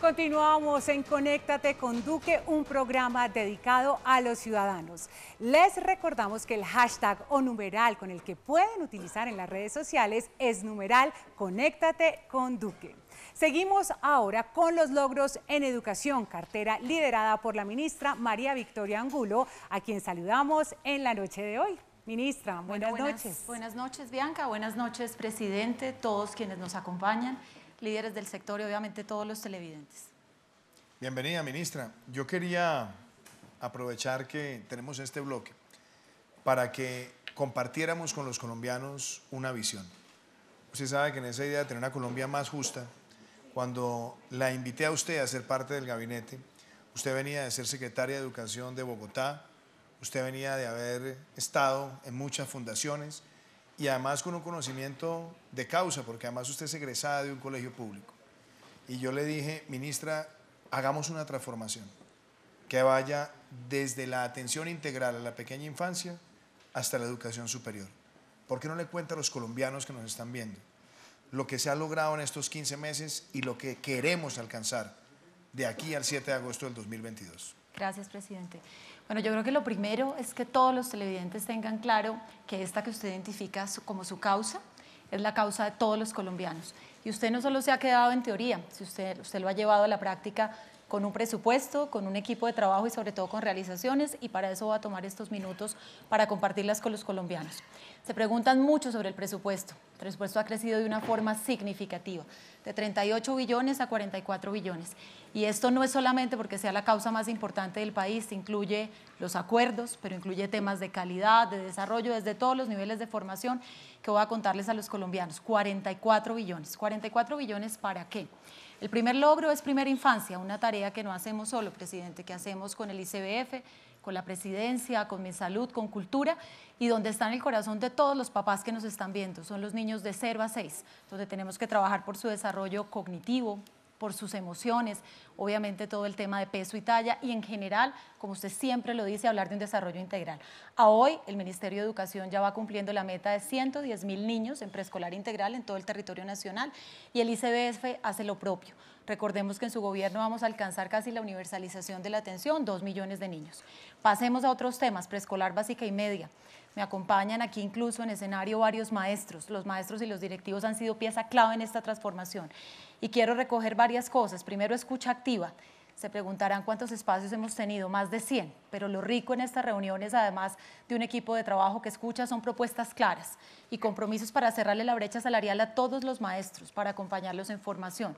Continuamos en Conéctate con Duque, un programa dedicado a los ciudadanos. Les recordamos que el hashtag o numeral con el que pueden utilizar en las redes sociales es numeral Conéctate con Duque. Seguimos ahora con los logros en educación, cartera liderada por la ministra María Victoria Angulo, a quien saludamos en la noche de hoy. Ministra, buenas, noches. Buenas noches, Bianca. Buenas noches, presidente, todos quienes nos acompañan líderes del sector y obviamente todos los televidentes. Bienvenida, ministra. Yo quería aprovechar que tenemos este bloque para que compartiéramos con los colombianos una visión. Usted sabe que en esa idea de tener una Colombia más justa, cuando la invité a usted a ser parte del gabinete, usted venía de ser secretaria de Educación de Bogotá, usted venía de haber estado en muchas fundaciones, y además con un conocimiento de causa, porque además usted es egresada de un colegio público. Y yo le dije, ministra, hagamos una transformación que vaya desde la atención integral a la pequeña infancia hasta la educación superior. ¿Por qué no le cuenta a los colombianos que nos están viendo lo que se ha logrado en estos 15 meses y lo que queremos alcanzar de aquí al 7 de agosto del 2022? Gracias, presidente. Bueno, yo creo que lo primero es que todos los televidentes tengan claro que esta que usted identifica como su causa es la causa de todos los colombianos. Y usted no solo se ha quedado en teoría, si usted, usted lo ha llevado a la práctica con un presupuesto, con un equipo de trabajo y sobre todo con realizaciones y para eso va a tomar estos minutos para compartirlas con los colombianos. Se preguntan mucho sobre el presupuesto. El presupuesto ha crecido de una forma significativa, de 38 billones a 44 billones. Y esto no es solamente porque sea la causa más importante del país, incluye los acuerdos, pero incluye temas de calidad, de desarrollo, desde todos los niveles de formación que voy a contarles a los colombianos. 44 billones. ¿44 billones para qué? El primer logro es primera infancia, una tarea que no hacemos solo, presidente, que hacemos con el ICBF, con la presidencia, con mi salud, con cultura, y donde está en el corazón de todos los papás que nos están viendo, son los niños de 0 a 6, donde tenemos que trabajar por su desarrollo cognitivo, por sus emociones, obviamente todo el tema de peso y talla y en general, como usted siempre lo dice, hablar de un desarrollo integral. A hoy el Ministerio de Educación ya va cumpliendo la meta de 110 mil niños en preescolar integral en todo el territorio nacional y el ICBF hace lo propio. Recordemos que en su gobierno vamos a alcanzar casi la universalización de la atención, 2 millones de niños. Pasemos a otros temas, preescolar básica y media. Me acompañan aquí incluso en escenario varios maestros. Los maestros y los directivos han sido pieza clave en esta transformación y quiero recoger varias cosas. Primero, escucha activa. Se preguntarán cuántos espacios hemos tenido, más de 100, pero lo rico en estas reuniones, además de un equipo de trabajo que escucha, son propuestas claras y compromisos para cerrarle la brecha salarial a todos los maestros, para acompañarlos en formación.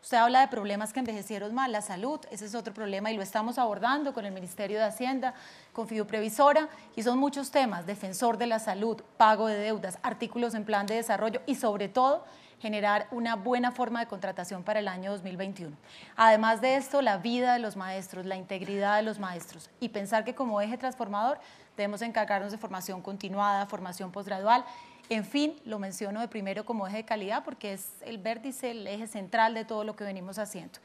Usted habla de problemas que envejecieron mal, la salud, ese es otro problema y lo estamos abordando con el Ministerio de Hacienda, con Previsora y son muchos temas, defensor de la salud, pago de deudas, artículos en plan de desarrollo y sobre todo generar una buena forma de contratación para el año 2021. Además de esto, la vida de los maestros, la integridad de los maestros y pensar que como eje transformador debemos encargarnos de formación continuada, formación posgradual. En fin, lo menciono de primero como eje de calidad porque es el vértice, el eje central de todo lo que venimos haciendo.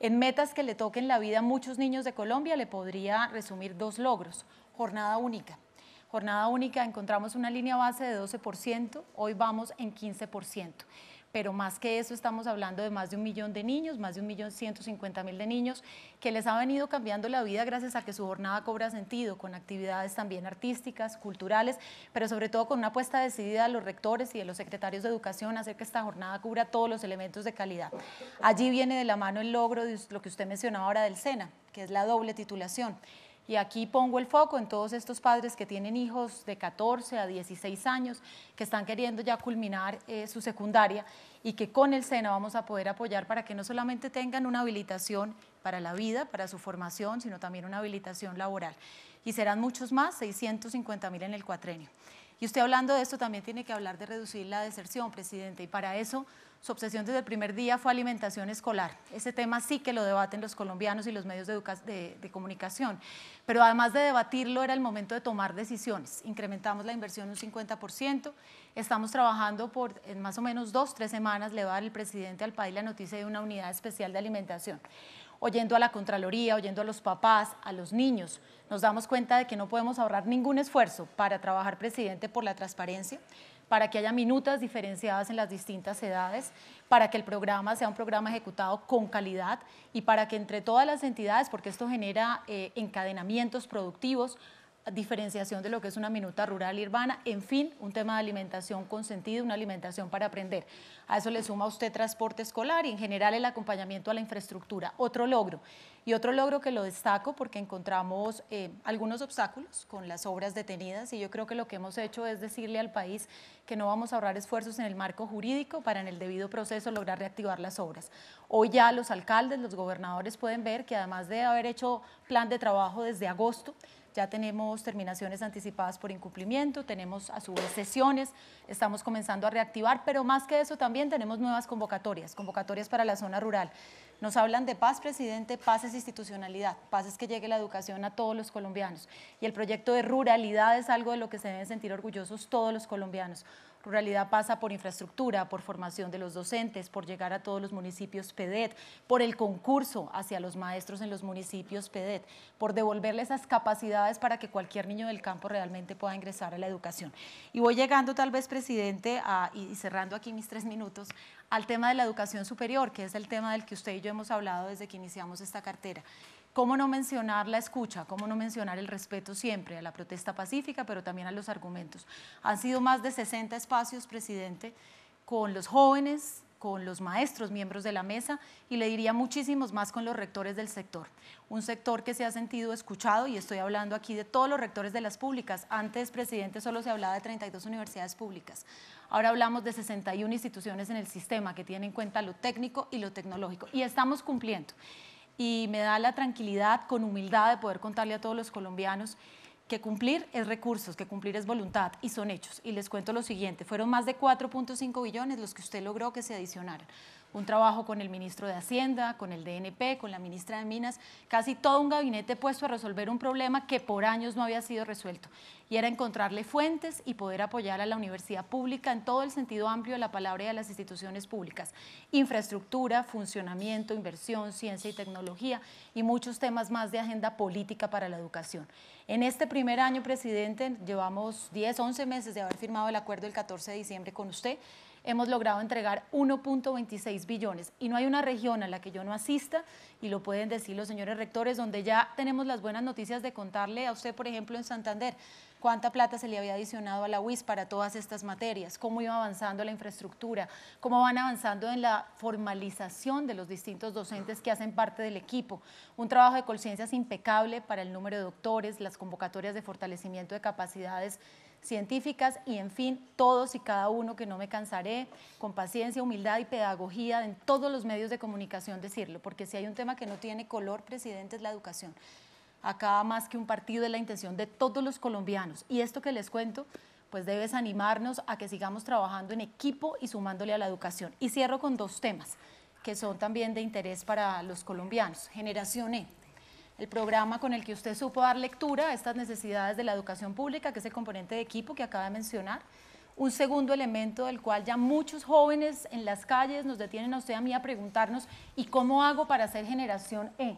En metas que le toquen la vida a muchos niños de Colombia le podría resumir dos logros. Jornada única. Jornada única, encontramos una línea base de 12%, hoy vamos en 15% pero más que eso estamos hablando de más de un millón de niños, más de un millón ciento cincuenta mil de niños que les ha venido cambiando la vida gracias a que su jornada cobra sentido, con actividades también artísticas, culturales, pero sobre todo con una apuesta decidida de los rectores y de los secretarios de educación a hacer que esta jornada cubra todos los elementos de calidad. Allí viene de la mano el logro de lo que usted mencionaba ahora del SENA, que es la doble titulación. Y aquí pongo el foco en todos estos padres que tienen hijos de 14 a 16 años, que están queriendo ya culminar eh, su secundaria y que con el SENA vamos a poder apoyar para que no solamente tengan una habilitación para la vida, para su formación, sino también una habilitación laboral. Y serán muchos más, 650 mil en el cuatrenio. Y usted hablando de esto también tiene que hablar de reducir la deserción, presidente, y para eso su obsesión desde el primer día fue alimentación escolar. Ese tema sí que lo debaten los colombianos y los medios de, comunicación. Pero además de debatirlo, era el momento de tomar decisiones. Incrementamos la inversión un 50%. Estamos trabajando por en más o menos dos, tres semanas. Le va el presidente al país la noticia de una unidad especial de alimentación. Oyendo a la Contraloría, oyendo a los papás, a los niños, nos damos cuenta de que no podemos ahorrar ningún esfuerzo para trabajar, presidente, por la transparencia, para que haya minutas diferenciadas en las distintas edades, para que el programa sea un programa ejecutado con calidad y para que entre todas las entidades, porque esto genera eh, encadenamientos productivos, diferenciación de lo que es una minuta rural y urbana, en fin, un tema de alimentación con sentido, una alimentación para aprender. A eso le suma usted transporte escolar y en general el acompañamiento a la infraestructura. Otro logro. Y otro logro que lo destaco porque encontramos eh, algunos obstáculos con las obras detenidas y yo creo que lo que hemos hecho es decirle al país que no vamos a ahorrar esfuerzos en el marco jurídico para en el debido proceso lograr reactivar las obras. Hoy ya los alcaldes, los gobernadores pueden ver que además de haber hecho plan de trabajo desde agosto, ya tenemos terminaciones anticipadas por incumplimiento, tenemos a su vez sesiones, estamos comenzando a reactivar, pero más que eso también tenemos nuevas convocatorias, convocatorias para la zona rural. Nos hablan de paz, presidente, paz es institucionalidad, paz es que llegue la educación a todos los colombianos. Y el proyecto de ruralidad es algo de lo que se deben sentir orgullosos todos los colombianos. Ruralidad pasa por infraestructura, por formación de los docentes, por llegar a todos los municipios PEDET, por el concurso hacia los maestros en los municipios PEDET, por devolverle esas capacidades para que cualquier niño del campo realmente pueda ingresar a la educación. Y voy llegando tal vez, presidente, y cerrando aquí mis tres minutos, al tema de la educación superior, que es el tema del que usted y yo hemos hablado desde que iniciamos esta cartera. ¿Cómo no mencionar la escucha? ¿Cómo no mencionar el respeto siempre a la protesta pacífica, pero también a los argumentos? Han sido más de 60 espacios, presidente, con los jóvenes, con los maestros, miembros de la mesa, y le diría muchísimos más con los rectores del sector. Un sector que se ha sentido escuchado, y estoy hablando aquí de todos los rectores de las públicas. Antes, presidente, solo se hablaba de 32 universidades públicas. Ahora hablamos de 61 instituciones en el sistema que tienen en cuenta lo técnico y lo tecnológico, y estamos cumpliendo y me da la tranquilidad con humildad de poder contarle a todos los colombianos que cumplir es recursos, que cumplir es voluntad y son hechos. Y les cuento lo siguiente, fueron más de 4.5 billones los que usted logró que se adicionaran un trabajo con el ministro de Hacienda, con el DNP, con la ministra de Minas, casi todo un gabinete puesto a resolver un problema que por años no había sido resuelto. Y era encontrarle fuentes y poder apoyar a la universidad pública en todo el sentido amplio de la palabra y de las instituciones públicas. Infraestructura, funcionamiento, inversión, ciencia y tecnología y muchos temas más de agenda política para la educación. En este primer año, presidente, llevamos 10, 11 meses de haber firmado el acuerdo el 14 de diciembre con usted hemos logrado entregar 1.26 billones. Y no hay una región a la que yo no asista y lo pueden decir los señores rectores donde ya tenemos las buenas noticias de contarle a usted, por ejemplo, en Santander, cuánta plata se le había adicionado a la UIS para todas estas materias, cómo iba avanzando la infraestructura, cómo van avanzando en la formalización de los distintos docentes que hacen parte del equipo, un trabajo de conciencias impecable para el número de doctores, las convocatorias de fortalecimiento de capacidades científicas y en fin, todos y cada uno que no me cansaré, con paciencia, humildad y pedagogía en todos los medios de comunicación decirlo, porque si hay un tema que no tiene color, presidente, es la educación. Acá más que un partido es la intención de todos los colombianos. Y esto que les cuento, pues debes animarnos a que sigamos trabajando en equipo y sumándole a la educación. Y cierro con dos temas que son también de interés para los colombianos. Generación E el programa con el que usted supo dar lectura a estas necesidades de la educación pública, que es el componente de equipo que acaba de mencionar. Un segundo elemento del cual ya muchos jóvenes en las calles nos detienen a usted a mí a preguntarnos, ¿y cómo hago para ser generación E?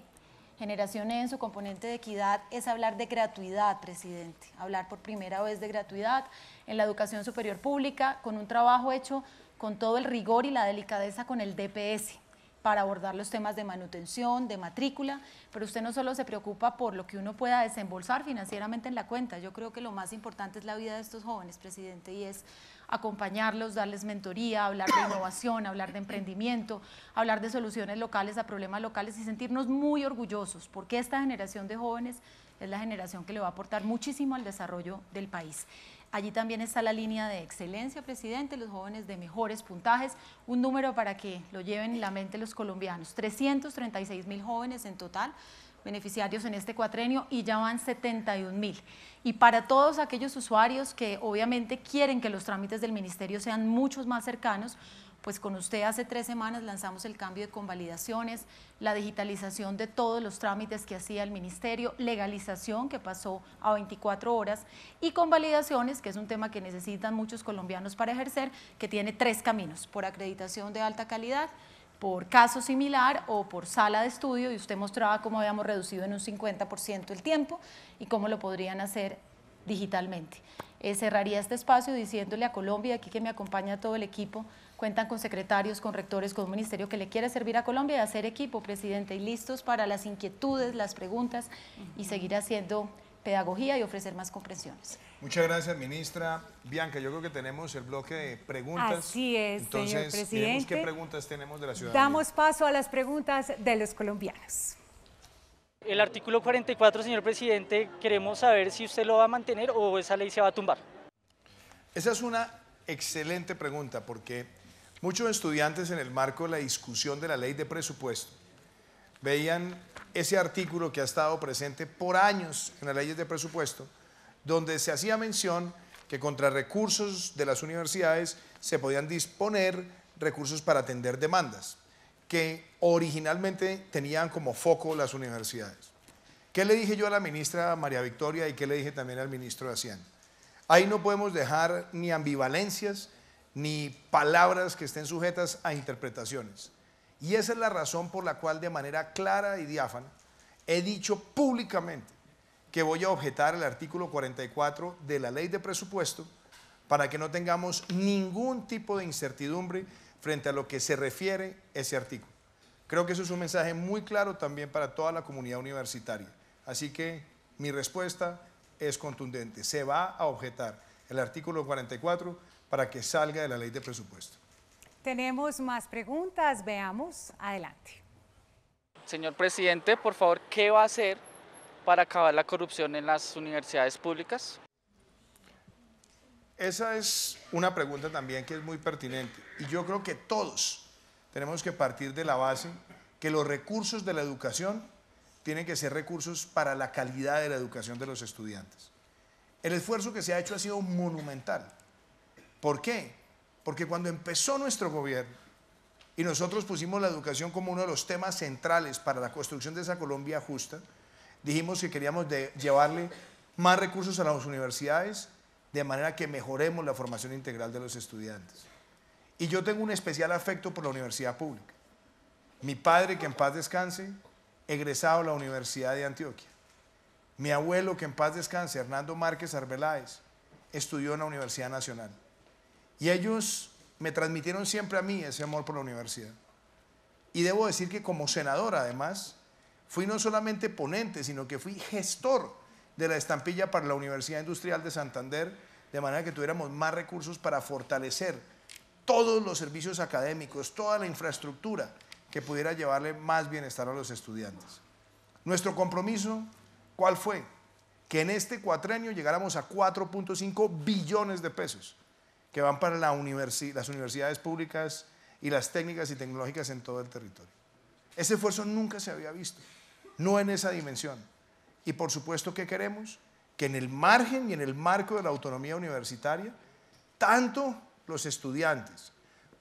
Generación E en su componente de equidad es hablar de gratuidad, presidente, hablar por primera vez de gratuidad en la educación superior pública, con un trabajo hecho con todo el rigor y la delicadeza con el DPS para abordar los temas de manutención, de matrícula, pero usted no solo se preocupa por lo que uno pueda desembolsar financieramente en la cuenta, yo creo que lo más importante es la vida de estos jóvenes, presidente, y es acompañarlos, darles mentoría, hablar de innovación, hablar de emprendimiento, hablar de soluciones locales a problemas locales y sentirnos muy orgullosos, porque esta generación de jóvenes es la generación que le va a aportar muchísimo al desarrollo del país. Allí también está la línea de excelencia, presidente, los jóvenes de mejores puntajes, un número para que lo lleven en la mente los colombianos, 336 mil jóvenes en total, beneficiarios en este cuatrenio y ya van 71 mil. Y para todos aquellos usuarios que obviamente quieren que los trámites del ministerio sean muchos más cercanos, pues con usted hace tres semanas lanzamos el cambio de convalidaciones, la digitalización de todos los trámites que hacía el ministerio, legalización que pasó a 24 horas y convalidaciones, que es un tema que necesitan muchos colombianos para ejercer, que tiene tres caminos, por acreditación de alta calidad, por caso similar o por sala de estudio y usted mostraba cómo habíamos reducido en un 50% el tiempo y cómo lo podrían hacer digitalmente. eh, cerraría este espacio diciéndole a Colombia, aquí que me acompaña todo el equipo, cuentan con secretarios, con rectores, con un ministerio que le quiere servir a Colombia y hacer equipo, presidente, y listos para las inquietudes, las preguntas y seguir haciendo pedagogía y ofrecer más comprensiones. Muchas gracias, ministra. Bianca, yo creo que tenemos el bloque de preguntas. Así es, Entonces, señor presidente. ¿qué preguntas tenemos de la ciudadanía? Damos paso a las preguntas de los colombianos. El artículo 44, señor presidente, queremos saber si usted lo va a mantener o esa ley se va a tumbar. Esa es una excelente pregunta porque muchos estudiantes en el marco de la discusión de la ley de presupuesto veían ese artículo que ha estado presente por años en las leyes de presupuesto, donde se hacía mención que contra recursos de las universidades se podían disponer recursos para atender demandas que originalmente tenían como foco las universidades. ¿Qué le dije yo a la ministra María Victoria y qué le dije también al ministro de Hacienda? Ahí no podemos dejar ni ambivalencias ni palabras que estén sujetas a interpretaciones. Y esa es la razón por la cual de manera clara y diáfana he dicho públicamente que voy a objetar el artículo 44 de la ley de presupuesto para que no tengamos ningún tipo de incertidumbre frente a lo que se refiere ese artículo. Creo que eso es un mensaje muy claro también para toda la comunidad universitaria. Así que mi respuesta es contundente. Se va a objetar el artículo 44 para que salga de la ley de presupuesto. Tenemos más preguntas, veamos, adelante. Señor presidente, por favor, ¿qué va a hacer para acabar la corrupción en las universidades públicas? Esa es una pregunta también que es muy pertinente. Y yo creo que todos tenemos que partir de la base que los recursos de la educación tienen que ser recursos para la calidad de la educación de los estudiantes. El esfuerzo que se ha hecho ha sido monumental. ¿Por qué? Porque cuando empezó nuestro gobierno y nosotros pusimos la educación como uno de los temas centrales para la construcción de esa Colombia justa, dijimos que queríamos llevarle más recursos a las universidades de manera que mejoremos la formación integral de los estudiantes. Y yo tengo un especial afecto por la universidad pública. Mi padre, que en paz descanse, egresado de la Universidad de Antioquia. Mi abuelo, que en paz descanse, Hernando Márquez Arbeláez, estudió en la Universidad Nacional. Y ellos me transmitieron siempre a mí ese amor por la universidad. Y debo decir que como senador, además, fui no solamente ponente, sino que fui gestor de la estampilla para la Universidad Industrial de Santander, de manera que tuviéramos más recursos para fortalecer todos los servicios académicos, toda la infraestructura que pudiera llevarle más bienestar a los estudiantes. Nuestro compromiso, ¿cuál fue? Que en este cuatrenio llegáramos a 4.5 billones de pesos que van para las universidades públicas y las técnicas y tecnológicas en todo el territorio. Ese esfuerzo nunca se había visto, no en esa dimensión. Y por supuesto que queremos que en el margen y en el marco de la autonomía universitaria, tanto los estudiantes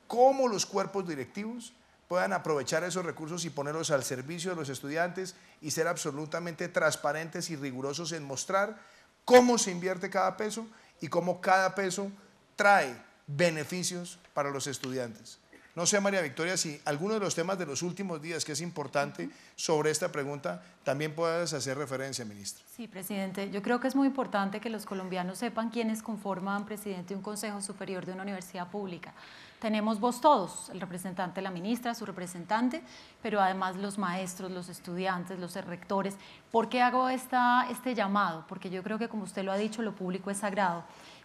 como los cuerpos directivos puedan aprovechar esos recursos y ponerlos al servicio de los estudiantes y ser absolutamente transparentes y rigurosos en mostrar cómo se invierte cada peso y cómo cada peso trae beneficios para los estudiantes. No sé, María Victoria, si alguno de los temas de los últimos días que es importante sobre esta pregunta, también puedas hacer referencia, ministra. Sí, presidente. Yo creo que es muy importante que los colombianos sepan quiénes conforman, presidente, un consejo superior de una universidad pública. Tenemos vos todos, el representante de la ministra, su representante, pero además los maestros, los estudiantes, los rectores. ¿Por qué hago esta, este llamado? Porque yo creo que, como usted lo ha dicho, lo público es sagrado.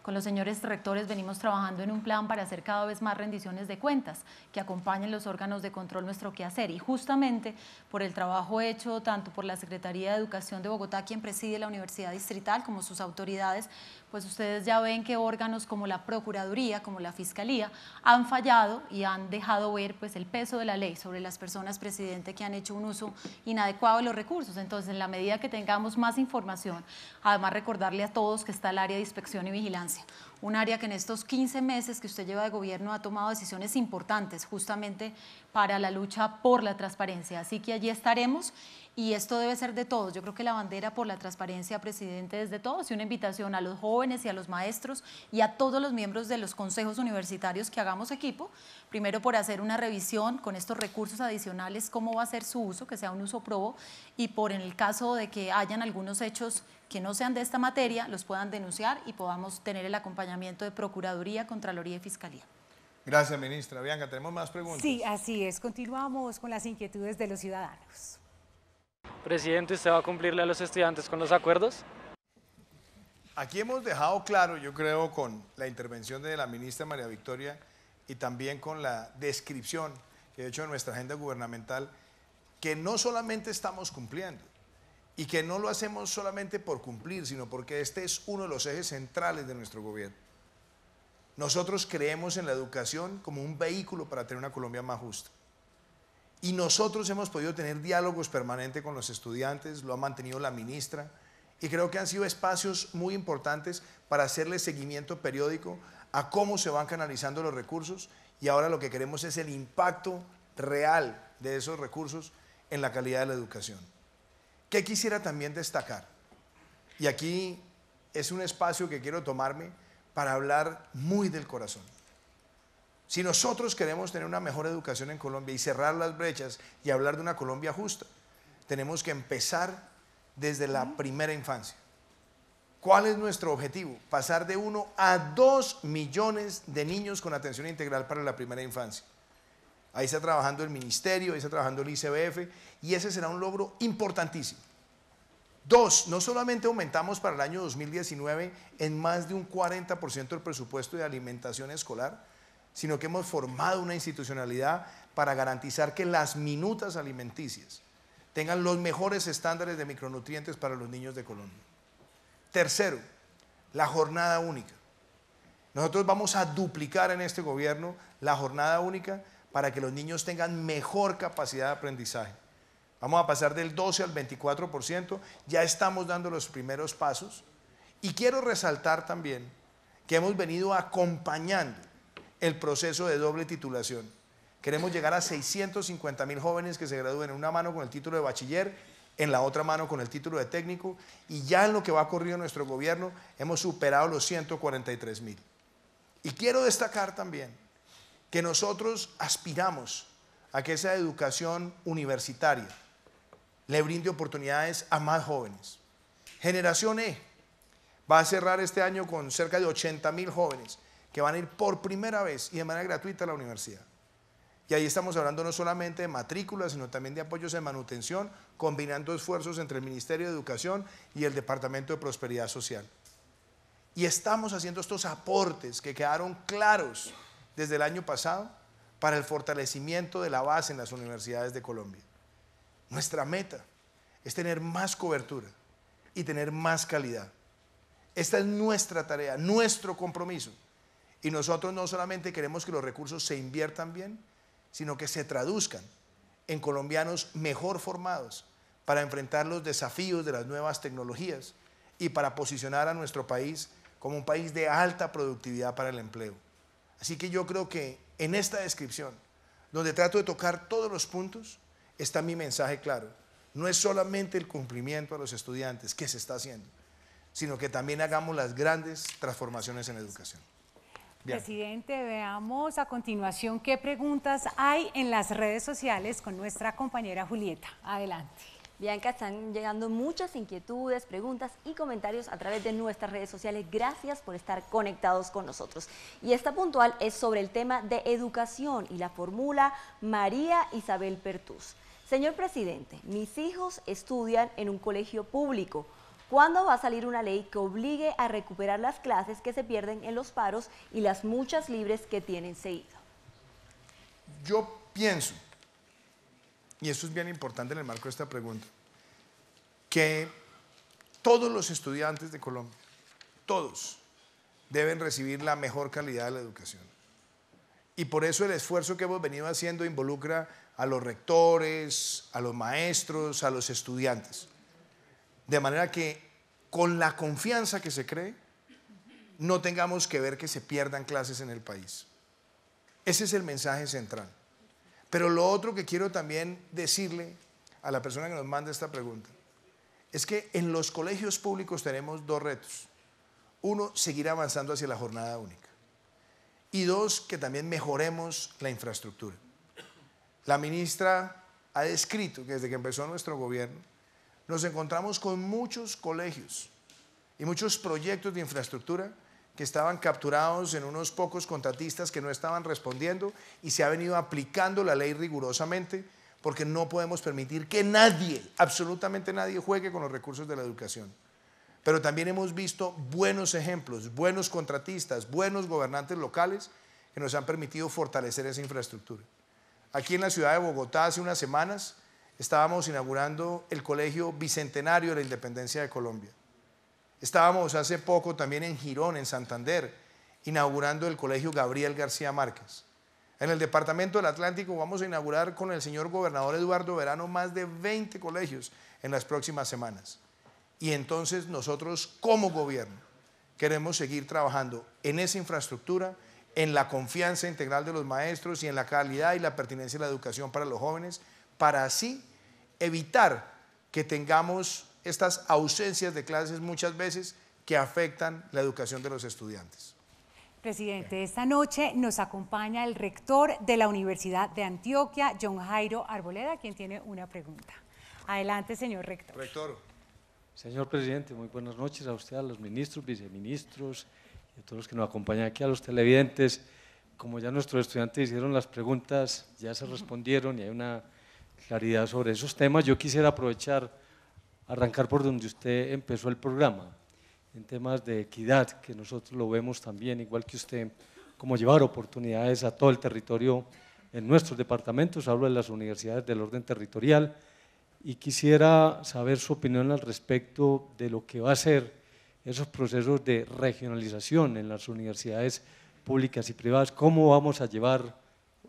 Con los señores rectores venimos trabajando en un plan para hacer cada vez más rendiciones de cuentas que acompañen los órganos de control nuestro quehacer. Y justamente por el trabajo hecho tanto por la Secretaría de Educación de Bogotá, quien preside la Universidad Distrital, como sus autoridades, pues ustedes ya ven que órganos como la Procuraduría, como la Fiscalía, han fallado y han dejado ver pues, el peso de la ley sobre las personas, presidente, que han hecho un uso inadecuado de los recursos. Entonces, en la medida que tengamos más información, además recordarle a todos que está el área de inspección y vigilancia, un área que en estos 15 meses que usted lleva de gobierno ha tomado decisiones importantes justamente para la lucha por la transparencia. Así que allí estaremos y esto debe ser de todos. Yo creo que la bandera por la transparencia, presidente, es de todos y una invitación a los jóvenes y a los maestros y a todos los miembros de los consejos universitarios que hagamos equipo, primero por hacer una revisión con estos recursos adicionales, cómo va a ser su uso, que sea un uso probo, y por en el caso de que hayan algunos hechos que no sean de esta materia, los puedan denunciar y podamos tener el acompañamiento de Procuraduría, Contraloría y Fiscalía. Gracias, ministra. Bianca, ¿tenemos más preguntas? Sí, así es. Continuamos con las inquietudes de los ciudadanos. Presidente, ¿usted va a cumplirle a los estudiantes con los acuerdos? Aquí hemos dejado claro, yo creo, con la intervención de la ministra María Victoria y también con la descripción que he hecho de nuestra agenda gubernamental, que no solamente estamos cumpliendo y que no lo hacemos solamente por cumplir, sino porque este es uno de los ejes centrales de nuestro gobierno. Nosotros creemos en la educación como un vehículo para tener una Colombia más justa. Y nosotros hemos podido tener diálogos permanentes con los estudiantes, lo ha mantenido la ministra, y creo que han sido espacios muy importantes para hacerle seguimiento periódico a cómo se van canalizando los recursos y ahora lo que queremos es el impacto real de esos recursos en la calidad de la educación. ¿Qué quisiera también destacar? Y aquí es un espacio que quiero tomarme para hablar muy del corazón. Si nosotros queremos tener una mejor educación en Colombia y cerrar las brechas y hablar de una Colombia justa, tenemos que empezar desde la primera infancia. ¿Cuál es nuestro objetivo? Pasar de 1 a 2 millones de niños con atención integral para la primera infancia. Ahí está trabajando el ministerio, ahí está trabajando el ICBF y ese será un logro importantísimo. Dos, no solamente aumentamos para el año 2019 en más de un 40% el presupuesto de alimentación escolar, sino que hemos formado una institucionalidad para garantizar que las minutas alimenticias tengan los mejores estándares de micronutrientes para los niños de Colombia. Tercero, la jornada única. Nosotros vamos a duplicar en este gobierno la jornada única para que los niños tengan mejor capacidad de aprendizaje. Vamos a pasar del 12 al 24%, ya estamos dando los primeros pasos. Y quiero resaltar también que hemos venido acompañando el proceso de doble titulación. Queremos llegar a 650 mil jóvenes que se gradúen en una mano con el título de bachiller, en la otra mano con el título de técnico, y ya en lo que va corrido nuestro gobierno hemos superado los 143 mil. Y quiero destacar también que nosotros aspiramos a que esa educación universitaria le brinde oportunidades a más jóvenes. Generación E va a cerrar este año con cerca de 80 mil jóvenes que van a ir por primera vez y de manera gratuita a la universidad. Y ahí estamos hablando no solamente de matrículas, sino también de apoyos en manutención, combinando esfuerzos entre el Ministerio de Educación y el Departamento de Prosperidad Social. Y estamos haciendo estos aportes que quedaron claros desde el año pasado para el fortalecimiento de la base en las universidades de Colombia. Nuestra meta es tener más cobertura y tener más calidad. Esta es nuestra tarea, nuestro compromiso. Y nosotros no solamente queremos que los recursos se inviertan bien, sino que se traduzcan en colombianos mejor formados para enfrentar los desafíos de las nuevas tecnologías y para posicionar a nuestro país como un país de alta productividad para el empleo. Así que yo creo que en esta descripción, donde trato de tocar todos los puntos, está mi mensaje claro. No es solamente el cumplimiento a los estudiantes que se está haciendo, sino que también hagamos las grandes transformaciones en educación. Presidente, veamos a continuación qué preguntas hay en las redes sociales con nuestra compañera Julieta. Adelante. Bianca, están llegando muchas inquietudes, preguntas y comentarios a través de nuestras redes sociales. Gracias por estar conectados con nosotros. Y esta puntual es sobre el tema de educación y la fórmula María Isabel Pertús. Señor presidente, mis hijos estudian en un colegio público. ¿Cuándo va a salir una ley que obligue a recuperar las clases que se pierden en los paros y las muchas libres que tienen seguido? Yo pienso, y eso es bien importante en el marco de esta pregunta, que todos los estudiantes de Colombia, todos, deben recibir la mejor calidad de la educación. Y por eso el esfuerzo que hemos venido haciendo involucra a los rectores, a los maestros, a los estudiantes. De manera que con la confianza que se cree, no tengamos que ver que se pierdan clases en el país. Ese es el mensaje central. Pero lo otro que quiero también decirle a la persona que nos manda esta pregunta es que en los colegios públicos tenemos dos retos. Uno, seguir avanzando hacia la jornada única. Y dos, que también mejoremos la infraestructura. La ministra ha descrito que desde que empezó nuestro gobierno nos encontramos con muchos colegios y muchos proyectos de infraestructura que estaban capturados en unos pocos contratistas que no estaban respondiendo y se ha venido aplicando la ley rigurosamente porque no podemos permitir que nadie, absolutamente nadie, juegue con los recursos de la educación. Pero también hemos visto buenos ejemplos, buenos contratistas, buenos gobernantes locales que nos han permitido fortalecer esa infraestructura. Aquí en la ciudad de Bogotá hace unas semanas estábamos inaugurando el Colegio Bicentenario de la Independencia de Colombia. Estábamos hace poco también en Girón, en Santander, inaugurando el Colegio Gabriel García Márquez. En el Departamento del Atlántico vamos a inaugurar con el señor gobernador Eduardo Verano más de 20 colegios en las próximas semanas. Y entonces nosotros como gobierno queremos seguir trabajando en esa infraestructura, en la confianza integral de los maestros y en la calidad y la pertinencia de la educación para los jóvenes, para así evitar que tengamos estas ausencias de clases muchas veces que afectan la educación de los estudiantes. Presidente, esta noche nos acompaña el rector de la Universidad de Antioquia, John Jairo Arboleda, quien tiene una pregunta. Adelante, señor rector. Rector. Señor presidente, muy buenas noches a usted, a los ministros, viceministros y a todos los que nos acompañan aquí, a los televidentes. Como ya nuestros estudiantes hicieron las preguntas, ya se respondieron y hay una claridad sobre esos temas, yo quisiera aprovechar, arrancar por donde usted empezó el programa en temas de equidad, que nosotros lo vemos también, igual que usted, como llevar oportunidades a todo el territorio en nuestros departamentos, hablo de las universidades del orden territorial, y quisiera saber su opinión al respecto de lo que va a ser esos procesos de regionalización en las universidades públicas y privadas, cómo vamos a llevar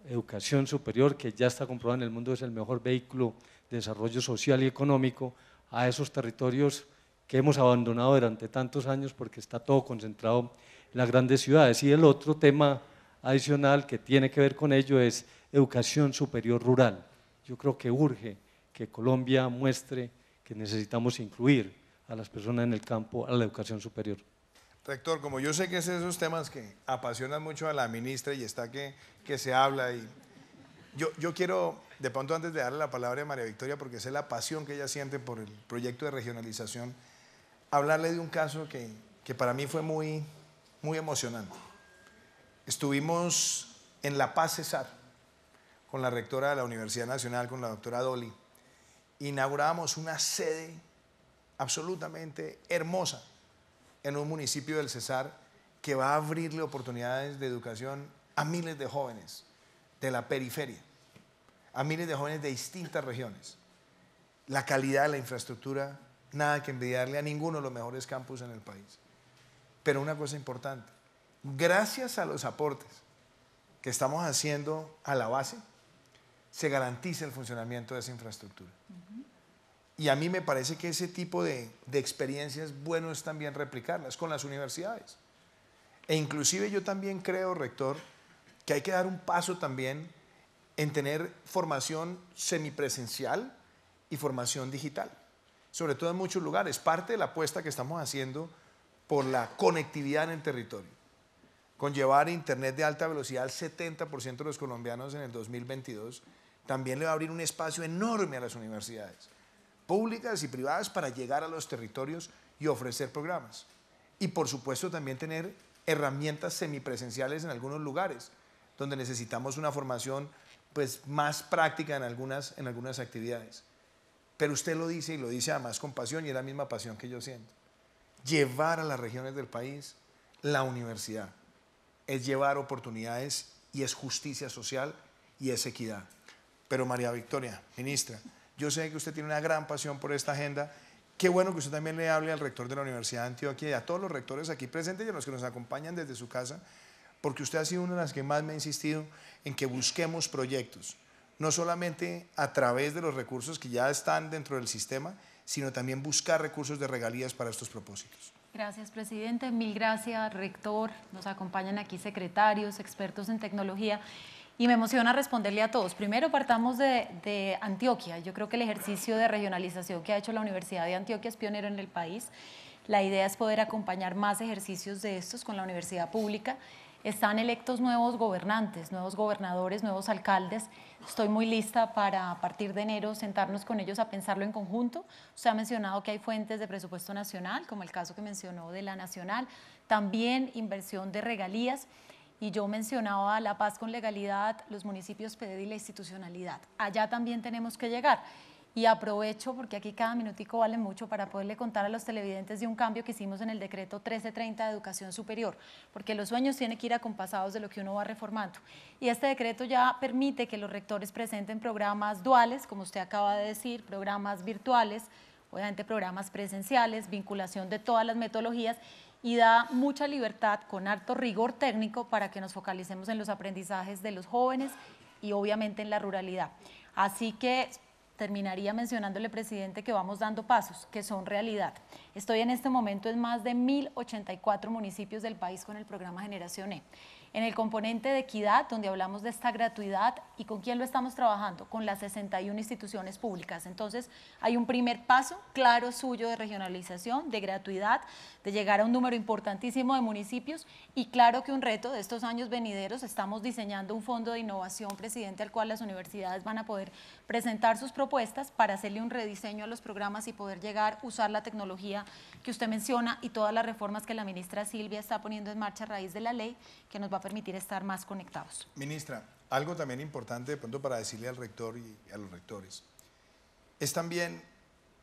educación superior, que ya está comprobada en el mundo es el mejor vehículo de desarrollo social y económico, a esos territorios que hemos abandonado durante tantos años porque está todo concentrado en las grandes ciudades. Y el otro tema adicional que tiene que ver con ello es educación superior rural. Yo creo que urge que Colombia muestre que necesitamos incluir a las personas en el campo a la educación superior. Rector, como yo sé que es esos temas que apasionan mucho a la ministra y está que, que se habla y yo, yo quiero, de pronto antes de darle la palabra a María Victoria, porque sé la pasión que ella siente por el proyecto de regionalización, hablarle de un caso que, para mí fue muy, muy emocionante. Estuvimos en La Paz Cesar con la rectora de la Universidad Nacional, con la doctora Dolly. Inauguramos una sede absolutamente hermosa en un municipio del Cesar que va a abrirle oportunidades de educación a miles de jóvenes de la periferia, a miles de jóvenes de distintas regiones. La calidad de la infraestructura nada que envidiarle a ninguno de los mejores campus en el país. Pero una cosa importante, gracias a los aportes que estamos haciendo a la base, se garantiza el funcionamiento de esa infraestructura. Y a mí me parece que ese tipo de, de experiencias bueno es también replicarlas con las universidades. E inclusive yo también creo, rector, que hay que dar un paso también en tener formación semipresencial y formación digital sobre todo en muchos lugares. Parte de la apuesta que estamos haciendo por la conectividad en el territorio, con llevar Internet de alta velocidad al 70% de los colombianos en el 2022, también le va a abrir un espacio enorme a las universidades, públicas y privadas, para llegar a los territorios y ofrecer programas. Y por supuesto también tener herramientas semipresenciales en algunos lugares, donde necesitamos una formación pues, más práctica en algunas, en algunas actividades. Pero usted lo dice y lo dice además con pasión y es la misma pasión que yo siento. Llevar a las regiones del país la universidad es llevar oportunidades y es justicia social y es equidad. Pero María Victoria, ministra, yo sé que usted tiene una gran pasión por esta agenda. Qué bueno que usted también le hable al rector de la Universidad de Antioquia y a todos los rectores aquí presentes y a los que nos acompañan desde su casa, porque usted ha sido una de las que más me ha insistido en que busquemos proyectos no solamente a través de los recursos que ya están dentro del sistema, sino también buscar recursos de regalías para estos propósitos. Gracias, presidente. Mil gracias, rector. Nos acompañan aquí secretarios, expertos en tecnología. y me emociona responderle a todos. Primero partamos de, de, Antioquia. Yo creo que el ejercicio de regionalización que ha hecho la Universidad de Antioquia es pionero en el país. La idea es poder acompañar más ejercicios de estos con la universidad pública. Están electos nuevos gobernantes, nuevos gobernadores, nuevos alcaldes. Estoy muy lista para a partir de enero sentarnos con ellos a pensarlo en conjunto. Usted ha mencionado que hay fuentes de presupuesto nacional, como el caso que mencionó de la nacional, también inversión de regalías y yo mencionaba la paz con legalidad, los municipios pedir la institucionalidad. Allá también tenemos que llegar. Y aprovecho, porque aquí cada minutico vale mucho, para poderle contar a los televidentes de un cambio que hicimos en el decreto 1330 de educación superior, porque los sueños tienen que ir acompasados de lo que uno va reformando. Y este decreto ya permite que los rectores presenten programas duales, como usted acaba de decir, programas virtuales, obviamente programas presenciales, vinculación de todas las metodologías y da mucha libertad con alto rigor técnico para que nos focalicemos en los aprendizajes de los jóvenes y obviamente en la ruralidad. Así que terminaría mencionándole, presidente, que vamos dando pasos, que son realidad. Estoy en este momento en más de 1.084 municipios del país con el programa Generación E en el componente de equidad, donde hablamos de esta gratuidad y con quién lo estamos trabajando, con las 61 instituciones públicas. Entonces, hay un primer paso claro suyo de regionalización, de gratuidad, de llegar a un número importantísimo de municipios y claro que un reto de estos años venideros, estamos diseñando un fondo de innovación, presidente, al cual las universidades van a poder presentar sus propuestas para hacerle un rediseño a los programas y poder llegar usar la tecnología que usted menciona y todas las reformas que la ministra Silvia está poniendo en marcha a raíz de la ley que nos va a permitir estar más conectados. Ministra, algo también importante de pronto para decirle al rector y a los rectores, es también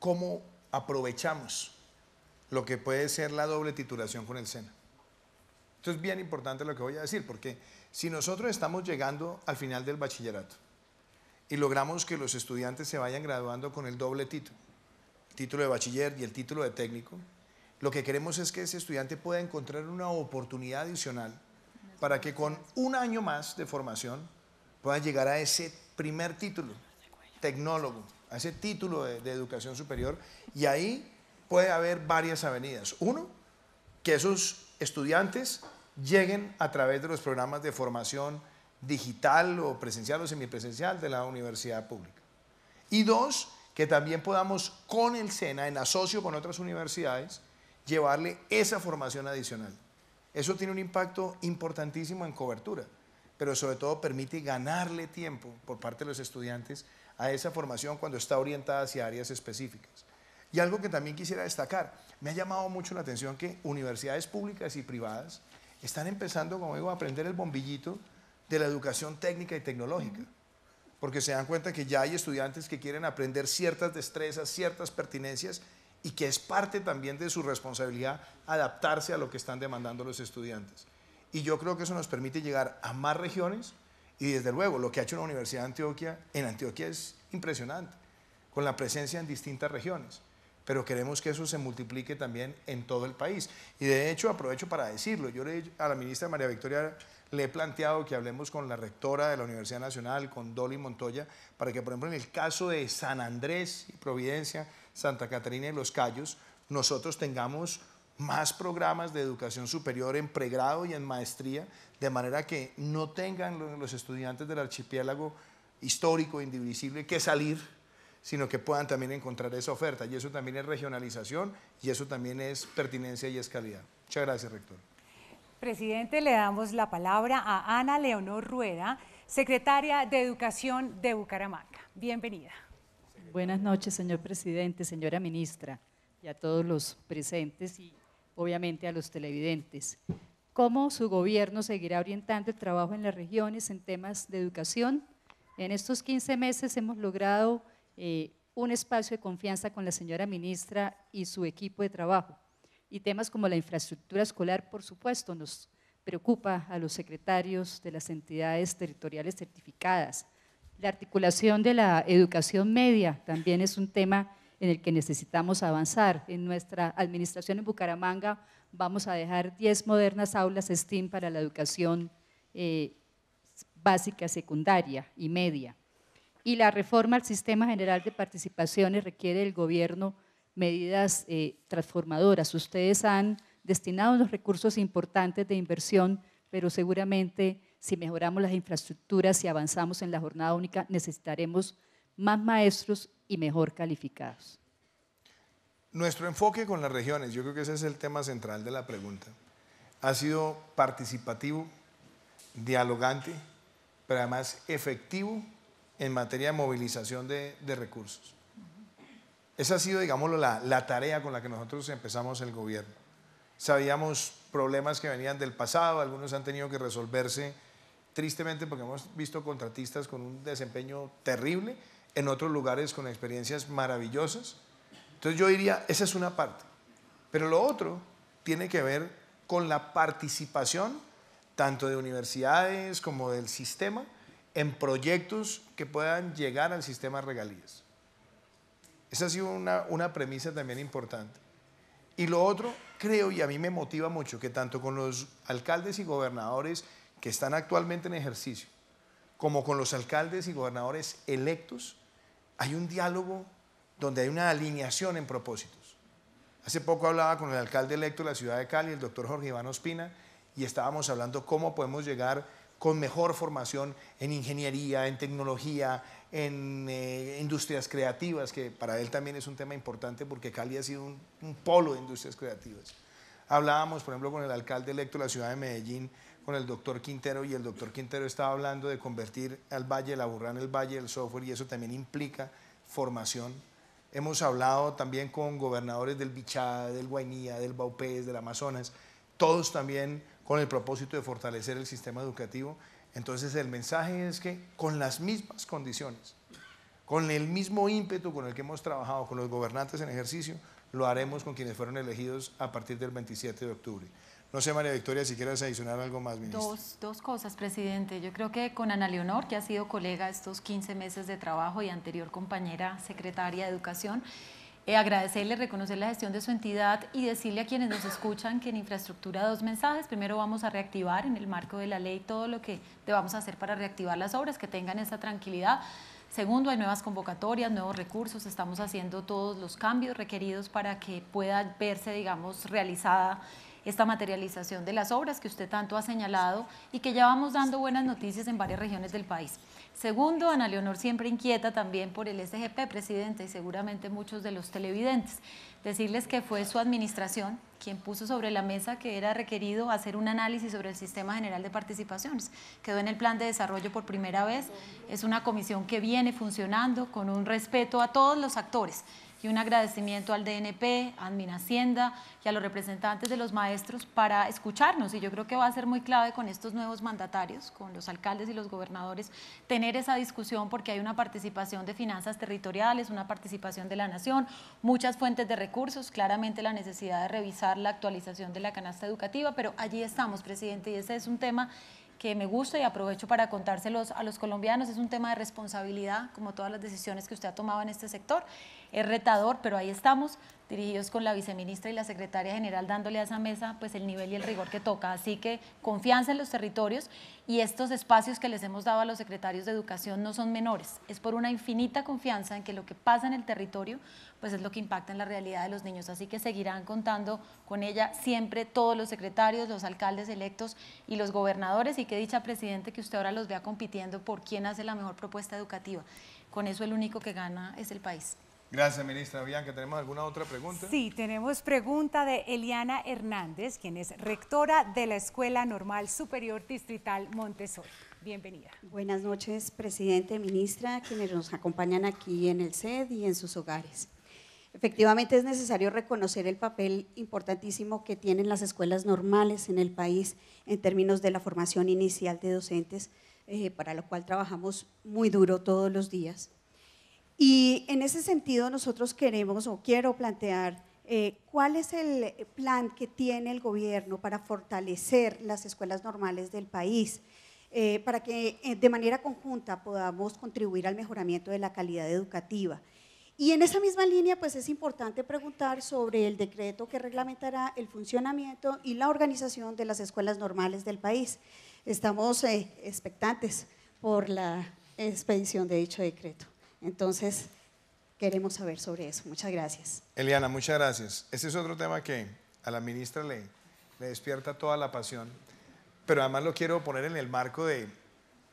cómo aprovechamos lo que puede ser la doble titulación con el SENA. Esto es bien importante lo que voy a decir, porque si nosotros estamos llegando al final del bachillerato y logramos que los estudiantes se vayan graduando con el doble título, el título de bachiller y el título de técnico, lo que queremos es que ese estudiante pueda encontrar una oportunidad adicional para que con un año más de formación puedan llegar a ese primer título, tecnólogo, a ese título de, de educación superior y ahí puede haber varias avenidas. Uno, que esos estudiantes lleguen a través de los programas de formación digital o presencial o semipresencial de la universidad pública. Y dos, que también podamos con el SENA, en asocio con otras universidades, llevarle esa formación adicional. Eso tiene un impacto importantísimo en cobertura, pero sobre todo permite ganarle tiempo por parte de los estudiantes a esa formación cuando está orientada hacia áreas específicas. Y algo que también quisiera destacar, me ha llamado mucho la atención que universidades públicas y privadas están empezando, como digo, a aprender el bombillito de la educación técnica y tecnológica, porque se dan cuenta que ya hay estudiantes que quieren aprender ciertas destrezas, ciertas pertinencias y que es parte también de su responsabilidad adaptarse a lo que están demandando los estudiantes. Y yo creo que eso nos permite llegar a más regiones y desde luego lo que ha hecho la Universidad de Antioquia en Antioquia es impresionante, con la presencia en distintas regiones. Pero queremos que eso se multiplique también en todo el país. Y de hecho aprovecho para decirlo, yo le, a la ministra María Victoria le he planteado que hablemos con la rectora de la Universidad Nacional, con Dolly Montoya, para que por ejemplo en el caso de San Andrés y Providencia, Santa Catarina y Los Cayos, nosotros tengamos más programas de educación superior en pregrado y en maestría, de manera que no tengan los estudiantes del archipiélago histórico, indivisible, que salir, sino que puedan también encontrar esa oferta. Y eso también es regionalización y eso también es pertinencia y es calidad. Muchas gracias, rector. Presidente, le damos la palabra a Ana Leonor Rueda, secretaria de Educación de Bucaramanga. Bienvenida. Buenas noches, señor presidente, señora ministra, y a todos los presentes y obviamente a los televidentes. ¿Cómo su gobierno seguirá orientando el trabajo en las regiones en temas de educación? En estos 15 meses hemos logrado eh, un espacio de confianza con la señora ministra y su equipo de trabajo. Y temas como la infraestructura escolar, por supuesto, nos preocupa a los secretarios de las entidades territoriales certificadas la articulación de la educación media también es un tema en el que necesitamos avanzar. En nuestra administración en Bucaramanga vamos a dejar 10 modernas aulas STEAM para la educación eh, básica, secundaria y media. Y la reforma al sistema general de participaciones requiere del gobierno medidas eh, transformadoras. Ustedes han destinado unos recursos importantes de inversión, pero seguramente Si mejoramos las infraestructuras, si avanzamos en la jornada única, necesitaremos más maestros y mejor calificados. Nuestro enfoque con las regiones, yo creo que ese es el tema central de la pregunta, ha sido participativo, dialogante, pero además efectivo en materia de movilización de, recursos. Esa ha sido, digámoslo, la, la tarea con la que nosotros empezamos el gobierno. Sabíamos problemas que venían del pasado, algunos han tenido que resolverse tristemente porque hemos visto contratistas con un desempeño terrible, en otros lugares con experiencias maravillosas. Entonces yo diría, esa es una parte. Pero lo otro tiene que ver con la participación tanto de universidades como del sistema en proyectos que puedan llegar al sistema regalías. Esa ha sido una, una premisa también importante. Y lo otro, creo, y a mí me motiva mucho, que tanto con los alcaldes y gobernadores que están actualmente en ejercicio, como con los alcaldes y gobernadores electos, hay un diálogo donde hay una alineación en propósitos. Hace poco hablaba con el alcalde electo de la ciudad de Cali, el doctor Jorge Iván Ospina, y estábamos hablando cómo podemos llegar con mejor formación en ingeniería, en tecnología, en eh, industrias creativas, que para él también es un tema importante porque Cali ha sido un, un, polo de industrias creativas. Hablábamos, por ejemplo, con el alcalde electo de la ciudad de Medellín, con el doctor Quintero, y el doctor Quintero estaba hablando de convertir al Valle, la burra en el Valle, el software, y eso también implica formación. Hemos hablado también con gobernadores del Bichada, del Guainía, del Baupés, del Amazonas, todos también con el propósito de fortalecer el sistema educativo. Entonces el mensaje es que con las mismas condiciones, con el mismo ímpetu con el que hemos trabajado con los gobernantes en ejercicio, lo haremos con quienes fueron elegidos a partir del 27 de octubre. No sé, María Victoria, si quieres adicionar algo más, ministra. Dos, dos cosas, presidente. Yo creo que con Ana Leonor, que ha sido colega estos 15 meses de trabajo y anterior compañera secretaria de Educación, eh, agradecerle, reconocer la gestión de su entidad y decirle a quienes nos escuchan que en infraestructura dos mensajes. Primero vamos a reactivar en el marco de la ley todo lo que debamos hacer para reactivar las obras, que tengan esa tranquilidad. Segundo, hay nuevas convocatorias, nuevos recursos, estamos haciendo todos los cambios requeridos para que pueda verse, digamos, realizada esta materialización de las obras que usted tanto ha señalado y que ya vamos dando buenas noticias en varias regiones del país. Segundo, Ana Leonor siempre inquieta también por el SGP, presidente, y seguramente muchos de los televidentes. Decirles que fue su administración quien puso sobre la mesa que era requerido hacer un análisis sobre el Sistema General de Participaciones. Quedó en el plan de desarrollo por primera vez. Es una comisión que viene funcionando con un respeto a todos los actores y un agradecimiento al DNP, a Hacienda y a los representantes de los maestros para escucharnos. Y yo creo que va a ser muy clave con estos nuevos mandatarios, con los alcaldes y los gobernadores, tener esa discusión porque hay una participación de finanzas territoriales, una participación de la nación, muchas fuentes de recursos, claramente la necesidad de revisar la actualización de la canasta educativa, pero allí estamos, presidente, y ese es un tema que me gusta y aprovecho para contárselos a los colombianos. Es un tema de responsabilidad, como todas las decisiones que usted ha tomado en este sector. Es retador, pero ahí estamos, dirigidos con la viceministra y la secretaria general, dándole a esa mesa pues, el nivel y el rigor que toca. Así que confianza en los territorios y estos espacios que les hemos dado a los secretarios de educación no son menores. Es por una infinita confianza en que lo que pasa en el territorio pues es lo que impacta en la realidad de los niños. Así que seguirán contando con ella siempre todos los secretarios, los alcaldes electos y los gobernadores y que dicha presidente que usted ahora los vea compitiendo por quién hace la mejor propuesta educativa. Con eso el único que gana es el país. Gracias, ministra Bianca. ¿Tenemos alguna otra pregunta? Sí, tenemos pregunta de Eliana Hernández, quien es rectora de la Escuela Normal Superior Distrital Montessori. Bienvenida. Buenas noches, presidente, ministra, quienes nos acompañan aquí en el SED y en sus hogares. Efectivamente es necesario reconocer el papel importantísimo que tienen las escuelas normales en el país en términos de la formación inicial de docentes, eh, para lo cual trabajamos muy duro todos los días. Y en ese sentido nosotros queremos o quiero plantear eh, cuál es el plan que tiene el gobierno para fortalecer las escuelas normales del país, eh, para que de manera conjunta podamos contribuir al mejoramiento de la calidad educativa. Y en esa misma línea, pues es importante preguntar sobre el decreto que reglamentará el funcionamiento y la organización de las escuelas normales del país. Estamos eh, expectantes por la expedición de dicho decreto. Entonces, queremos saber sobre eso. Muchas gracias. Eliana, muchas gracias. Este es otro tema que a la ministra le, despierta toda la pasión, pero además lo quiero poner en el marco de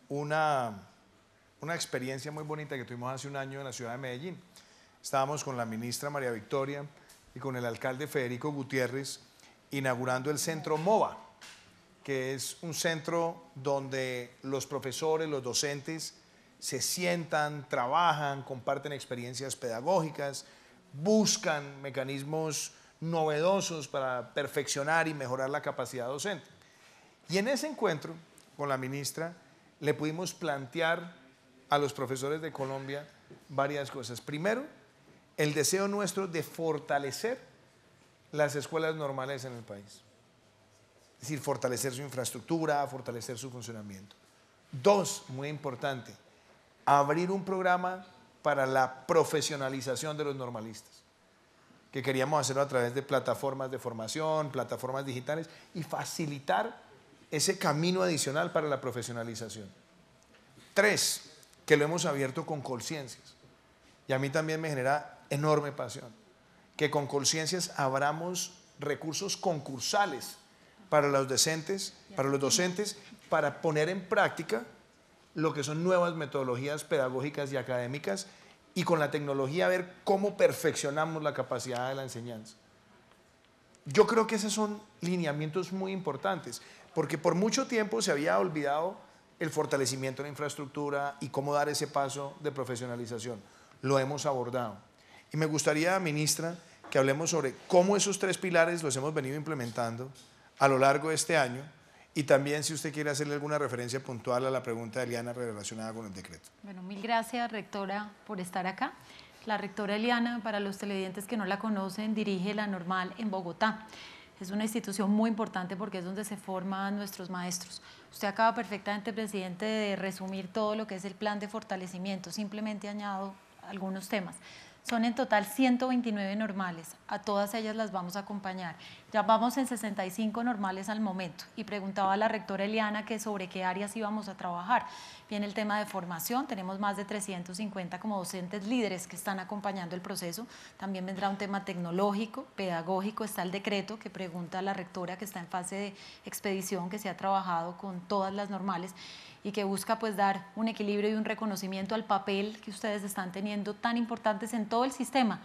una, una experiencia muy bonita que tuvimos hace un año en la ciudad de Medellín. Estábamos con la ministra María Victoria y con el alcalde Federico Gutiérrez inaugurando el centro MOVA, que es un centro donde los profesores, los docentes se sientan, trabajan, comparten experiencias pedagógicas, buscan mecanismos novedosos para perfeccionar y mejorar la capacidad docente. Y en ese encuentro con la ministra le pudimos plantear a los profesores de Colombia varias cosas. Primero, el deseo nuestro de fortalecer las escuelas normales en el país. Es decir, fortalecer su infraestructura, fortalecer su funcionamiento. Dos, muy importante, abrir un programa para la profesionalización de los normalistas, que queríamos hacerlo a través de plataformas de formación, plataformas digitales y facilitar ese camino adicional para la profesionalización. Tres, que lo hemos abierto con Colciencias. Y a mí también me genera enorme pasión que con Colciencias abramos recursos concursales para los docentes, para los docentes, para poner en práctica lo que son nuevas metodologías pedagógicas y académicas y con la tecnología ver cómo perfeccionamos la capacidad de la enseñanza. Yo creo que esos son lineamientos muy importantes, porque por mucho tiempo se había olvidado el fortalecimiento de la infraestructura y cómo dar ese paso de profesionalización. Lo hemos abordado. Y me gustaría, ministra, que hablemos sobre cómo esos tres pilares los hemos venido implementando a lo largo de este año y también si usted quiere hacerle alguna referencia puntual a la pregunta de Eliana relacionada con el decreto. Bueno, mil gracias, rectora, por estar acá. La rectora Eliana, para los televidentes que no la conocen, dirige la normal en Bogotá. Es una institución muy importante porque es donde se forman nuestros maestros. Usted acaba perfectamente, presidente, de resumir todo lo que es el plan de fortalecimiento. Simplemente añado algunos temas. Son en total 129 normales, a todas ellas las vamos a acompañar. Ya vamos en 65 normales al momento y preguntaba a la rectora Eliana que sobre qué áreas íbamos a trabajar. Viene el tema de formación, tenemos más de 350 como docentes líderes que están acompañando el proceso. También vendrá un tema tecnológico, pedagógico, está el decreto que pregunta a la rectora que está en fase de expedición, que se ha trabajado con todas las normales y que busca pues dar un equilibrio y un reconocimiento al papel que ustedes están teniendo tan importantes en todo el sistema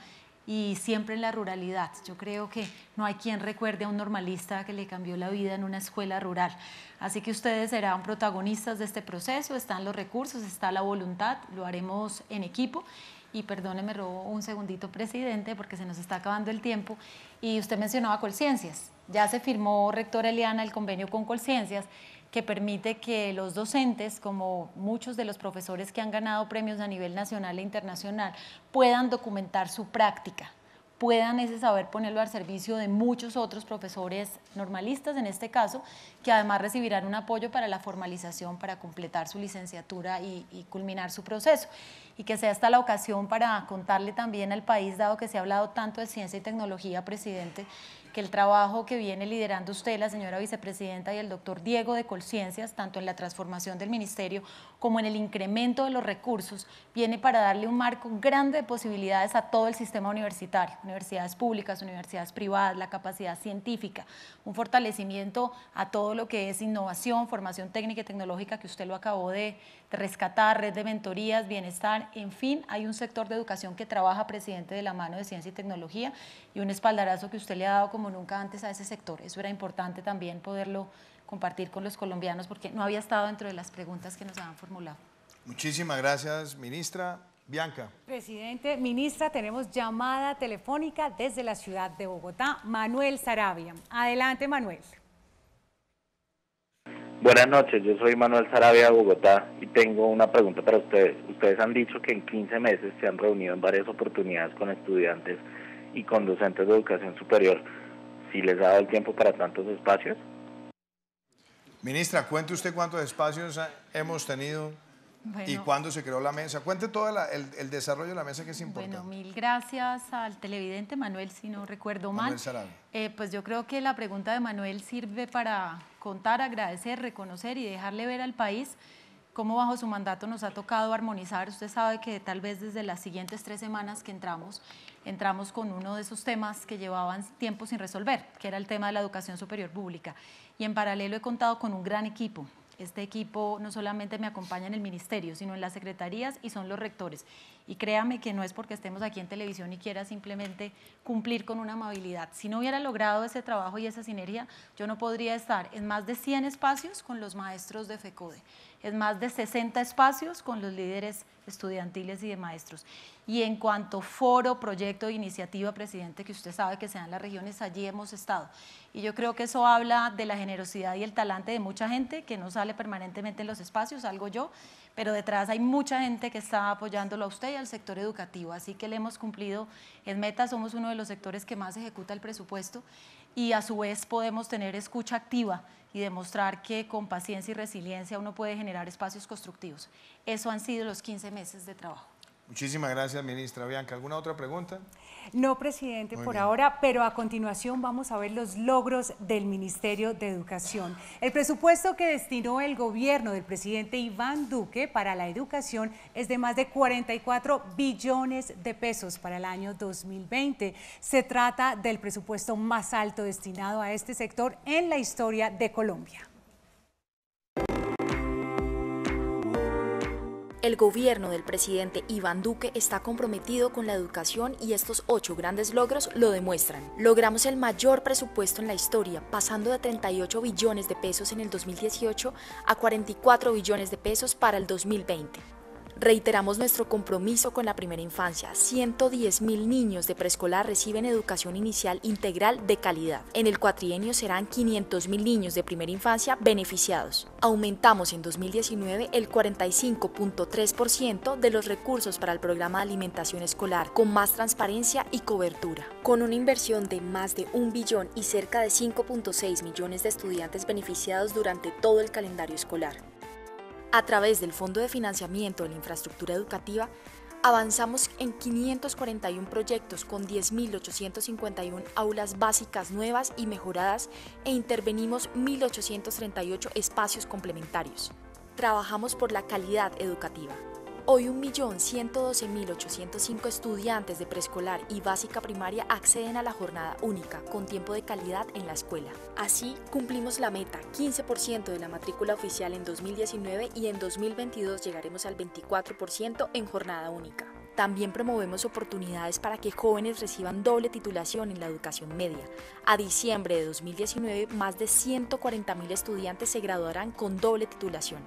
y siempre en la ruralidad. Yo creo que no hay quien recuerde a un normalista que le cambió la vida en una escuela rural. Así que ustedes serán protagonistas de este proceso, están los recursos, está la voluntad, lo haremos en equipo. Y perdóneme, robo un segundito, presidente, porque se nos está acabando el tiempo. Y usted mencionaba Colciencias. Ya se firmó, rector Eliana, el convenio con Colciencias que permite que los docentes, como muchos de los profesores que han ganado premios a nivel nacional e internacional, puedan documentar su práctica, puedan ese saber ponerlo al servicio de muchos otros profesores normalistas, en este caso, que además recibirán un apoyo para la formalización, para completar su licenciatura y, y, culminar su proceso. Y que sea esta la ocasión para contarle también al país, dado que se ha hablado tanto de ciencia y tecnología, presidente, que el trabajo que viene liderando usted, la señora vicepresidenta y el doctor Diego de Colciencias, tanto en la transformación del ministerio como en el incremento de los recursos, viene para darle un marco grande de posibilidades a todo el sistema universitario, universidades públicas, universidades privadas, la capacidad científica, un fortalecimiento a todo lo que es innovación, formación técnica y tecnológica que usted lo acabó de, rescatar, red de mentorías, bienestar, en fin, hay un sector de educación que trabaja, presidente, de la mano de ciencia y tecnología y un espaldarazo que usted le ha dado como nunca antes a ese sector. Eso era importante también poderlo compartir con los colombianos porque no había estado dentro de las preguntas que nos habían formulado. Muchísimas gracias, ministra. Bianca. Presidente, ministra, tenemos llamada telefónica desde la ciudad de Bogotá, Manuel Sarabia. Adelante, Manuel. Buenas noches, yo soy Manuel Sarabia de Bogotá y tengo una pregunta para ustedes. Ustedes han dicho que en 15 meses se han reunido en varias oportunidades con estudiantes y con docentes de educación superior. ¿Si les ha dado el tiempo para tantos espacios? Ministra, cuente usted cuántos espacios hemos tenido bueno, y cuándo se creó la mesa. Cuente todo la, el, el, desarrollo de la mesa que es importante. Bueno, mil gracias al televidente Manuel, si no recuerdo mal. Eh, pues yo creo que la pregunta de Manuel sirve para contar, agradecer, reconocer y dejarle ver al país cómo bajo su mandato nos ha tocado armonizar. Usted sabe que tal vez desde las siguientes tres semanas que entramos, entramos con uno de esos temas que llevaban tiempo sin resolver, que era el tema de la educación superior pública. Y en paralelo he contado con un gran equipo. Este equipo no solamente me acompaña en el ministerio, sino en las secretarías y son los rectores. Y créame que no es porque estemos aquí en televisión y quiera simplemente cumplir con una amabilidad. Si no hubiera logrado ese trabajo y esa sinergia, yo no podría estar en más de 100 espacios con los maestros de FECODE, en más de 60 espacios con los líderes estudiantiles y de maestros. Y en cuanto foro, proyecto, iniciativa, presidente, que usted sabe que sean las regiones, allí hemos estado. Y yo creo que eso habla de la generosidad y el talante de mucha gente que no sale permanentemente en los espacios, salgo yo, pero detrás hay mucha gente que está apoyándolo a usted y al sector educativo, así que le hemos cumplido en meta, somos uno de los sectores que más ejecuta el presupuesto y a su vez podemos tener escucha activa y demostrar que con paciencia y resiliencia uno puede generar espacios constructivos. Eso han sido los 15 meses de trabajo. Muchísimas gracias, ministra Bianca. ¿Alguna otra pregunta? No, presidente, por ahora, pero a continuación vamos a ver los logros del Ministerio de Educación. El presupuesto que destinó el gobierno del presidente Iván Duque para la educación es de más de 44 billones de pesos para el año 2020. Se trata del presupuesto más alto destinado a este sector en la historia de Colombia. El gobierno del presidente Iván Duque está comprometido con la educación y estos ocho grandes logros lo demuestran. Logramos el mayor presupuesto en la historia, pasando de 38 billones de pesos en el 2018 a 44 billones de pesos para el 2020. Reiteramos nuestro compromiso con la primera infancia. 110 mil niños de preescolar reciben educación inicial integral de calidad. En el cuatrienio serán 500 mil niños de primera infancia beneficiados. Aumentamos en 2019 el 45.3% de los recursos para el programa de alimentación escolar, con más transparencia y cobertura. Con una inversión de más de un billón y cerca de 5.6 millones de estudiantes beneficiados durante todo el calendario escolar. A través del Fondo de Financiamiento de la Infraestructura Educativa, avanzamos en 541 proyectos con 10.851 aulas básicas nuevas y mejoradas e intervenimos 1.838 espacios complementarios. Trabajamos por la calidad educativa. Hoy 1.112.805 estudiantes de preescolar y básica primaria acceden a la jornada única con tiempo de calidad en la escuela. Así cumplimos la meta, 15% de la matrícula oficial en 2019 y en 2022 llegaremos al 24% en jornada única. También promovemos oportunidades para que jóvenes reciban doble titulación en la educación media. A diciembre de 2019, más de 140.000 estudiantes se graduarán con doble titulación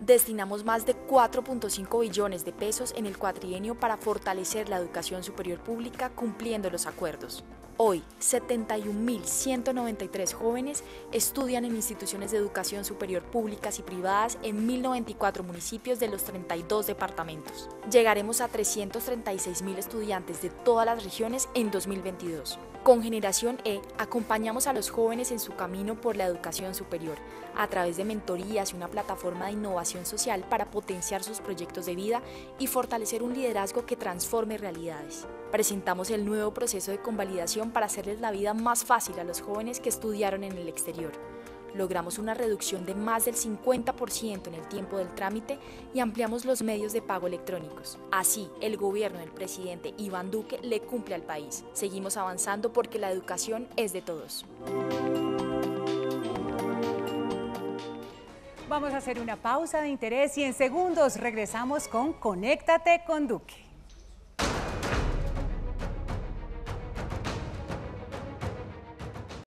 destinamos más de 4.5 billones de pesos en el cuatrienio para fortalecer la educación superior pública cumpliendo los acuerdos. Hoy, 71.193 jóvenes estudian en instituciones de educación superior públicas y privadas en 1.094 municipios de los 32 departamentos. Llegaremos a 336.000 estudiantes de todas las regiones en 2022. Con Generación E acompañamos a los jóvenes en su camino por la educación superior a través de mentorías y una plataforma de innovación social para potenciar sus proyectos de vida y fortalecer un liderazgo que transforme realidades. Presentamos el nuevo proceso de convalidación para hacerles la vida más fácil a los jóvenes que estudiaron en el exterior logramos una reducción de más del 50% en el tiempo del trámite y ampliamos los medios de pago electrónicos. Así, el gobierno del presidente Iván Duque le cumple al país. Seguimos avanzando porque la educación es de todos. Vamos a hacer una pausa de interés y en segundos regresamos con Conéctate con Duque.